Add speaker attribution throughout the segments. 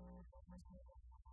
Speaker 1: oman san ar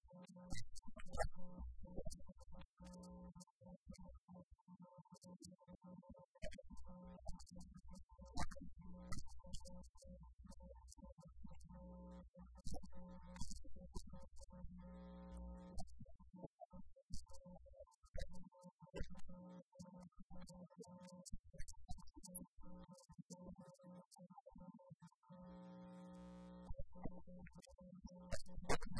Speaker 1: keisha a